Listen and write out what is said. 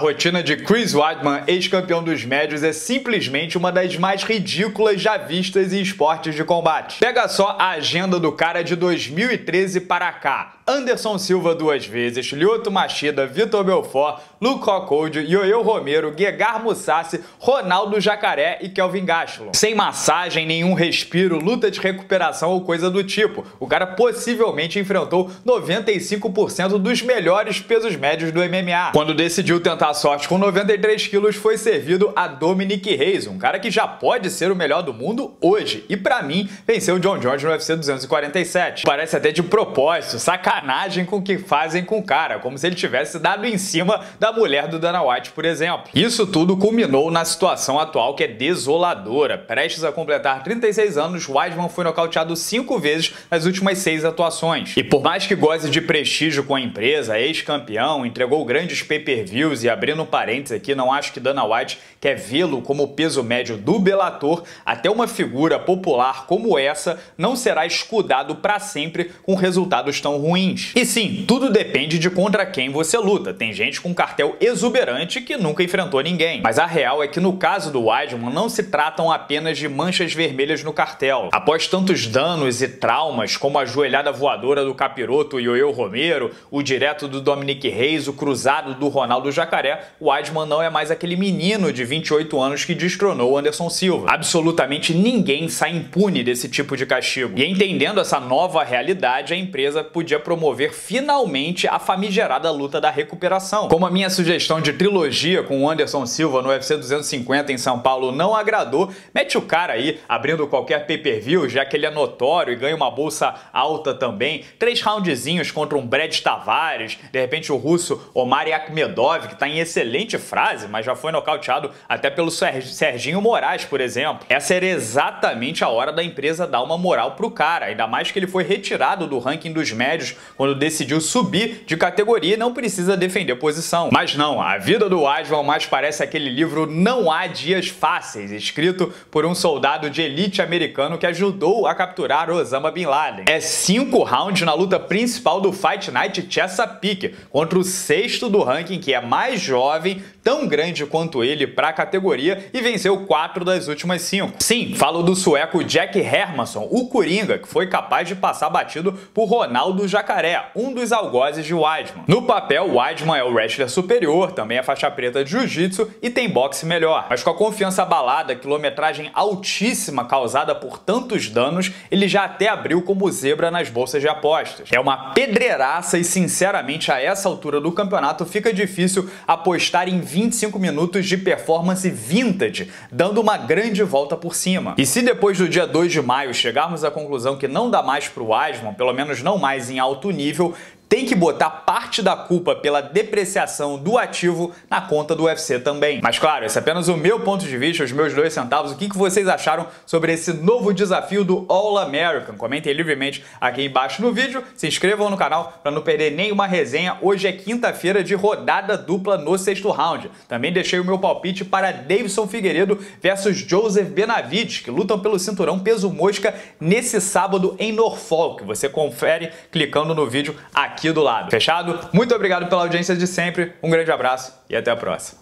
rotina de Chris Weidman, ex-campeão dos médios, é simplesmente uma das mais ridículas já vistas em esportes de combate. Pega só a agenda do cara de 2013 para cá. Anderson Silva duas vezes, Lyoto Machida, Vitor Belfort, Luke Rockhold, Yoyo Romero, Guegar Mussassi, Ronaldo Jacaré e Kelvin Gastelum. Sem massagem, nenhum respiro, luta de recuperação ou coisa do tipo. O cara possivelmente enfrentou 95% dos melhores pesos médios do MMA. Quando decidiu tentar sorte com 93 quilos, foi servido a Dominic Reis, um cara que já pode ser o melhor do mundo hoje. E para mim, venceu o John Jones no UFC 247. Parece até de propósito, sacanagem sacanagem com o que fazem com o cara, como se ele tivesse dado em cima da mulher do Dana White, por exemplo. Isso tudo culminou na situação atual que é desoladora. Prestes a completar 36 anos, Weidman foi nocauteado cinco vezes nas últimas seis atuações. E por mais que goze de prestígio com a empresa, ex-campeão, entregou grandes pay-per-views e abrindo parênteses aqui, não acho que Dana White quer vê-lo como peso médio do Bellator, até uma figura popular como essa não será escudado para sempre com resultados tão ruins ruins. E sim, tudo depende de contra quem você luta. Tem gente com cartel exuberante que nunca enfrentou ninguém. Mas a real é que no caso do Weidman não se tratam apenas de manchas vermelhas no cartel. Após tantos danos e traumas, como a joelhada voadora do capiroto Yoyo Romero, o direto do Dominic Reis, o cruzado do Ronaldo Jacaré, o Weidman não é mais aquele menino de 28 anos que destronou Anderson Silva. Absolutamente ninguém sai impune desse tipo de castigo. E entendendo essa nova realidade, a empresa podia promover finalmente a famigerada luta da recuperação. Como a minha sugestão de trilogia com o Anderson Silva no UFC 250 em São Paulo não agradou, mete o cara aí abrindo qualquer pay-per-view, já que ele é notório e ganha uma bolsa alta também. Três roundzinhos contra um Brad Tavares, de repente o russo Omar Akhmedov, que está em excelente frase, mas já foi nocauteado até pelo Serginho Moraes, por exemplo. Essa era exatamente a hora da empresa dar uma moral pro cara, ainda mais que ele foi retirado do ranking dos médios quando decidiu subir de categoria e não precisa defender posição. Mas não, a vida do Weidman mais parece aquele livro Não Há Dias Fáceis, escrito por um soldado de elite americano que ajudou a capturar Osama Bin Laden. É cinco rounds na luta principal do Fight Night Chesapeake contra o sexto do ranking, que é mais jovem, tão grande quanto ele para a categoria e venceu quatro das últimas cinco. Sim, falo do sueco Jack Hermansson, o Coringa, que foi capaz de passar batido por Ronaldo Jacaré, um dos algozes de Weidman. No papel, Weidman é o wrestler superior, também é faixa preta de jiu-jitsu e tem boxe melhor. Mas com a confiança abalada, quilometragem altíssima causada por tantos danos, ele já até abriu como zebra nas bolsas de apostas. É uma pedreiraça e sinceramente a essa altura do campeonato fica difícil apostar em 25 minutos de performance vintage, dando uma grande volta por cima. E se depois do dia 2 de maio chegarmos à conclusão que não dá mais para o Weidman, pelo menos não mais em alto nível, tem que botar parte da culpa pela depreciação do ativo na conta do UFC também. Mas claro, esse é apenas o meu ponto de vista, os meus dois centavos. O que vocês acharam sobre esse novo desafio do All American? Comentem livremente aqui embaixo no vídeo, se inscrevam no canal para não perder nenhuma resenha. Hoje é quinta-feira de rodada dupla no sexto round. Também deixei o meu palpite para Davidson Figueiredo versus Joseph Benavides, que lutam pelo cinturão peso mosca nesse sábado em Norfolk. Você confere clicando no vídeo aqui aqui do lado. Fechado? Muito obrigado pela audiência de sempre, um grande abraço e até a próxima.